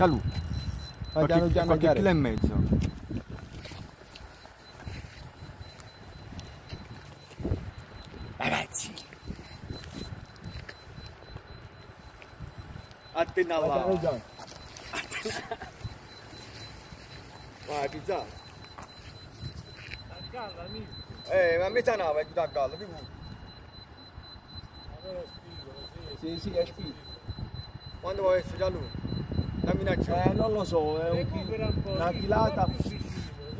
Da lui. Vai piano piano qualche chilo e mezzo. Ragazzi. Attena là. Vai, pizza. A galla, amico. Eh, ma a metà nave è tutta a galla, figurati. Sì. Sì, sì, spinto. Quando vuoi essere da lui? Dammi una Eh, non lo so, è un po'. Una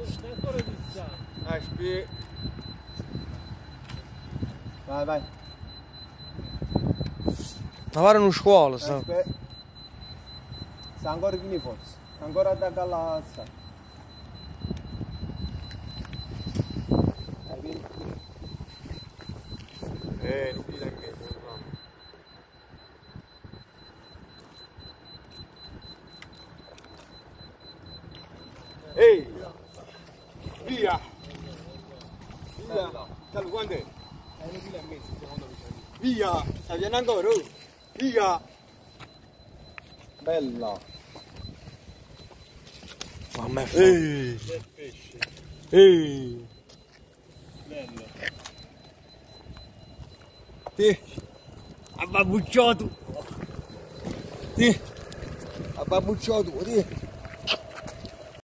sì, ancora distante. Ah, spie. Vai, vai. Ma pare una scuola, sta. Aspetta. Sta ancora pieni forza. Ancora attacca alla alza. Dai, vieni. Eh, non fila in mezzo, no. Ehi! Via! Via! Salvo, quando è? È un chilo e mezzo. Via! Sta viene ancora, oh! Via! Bella. Mamma mia. Che pesce. Ehi! Bello. Ti! Abbabucciato! Ti! Abbabucciato, ti!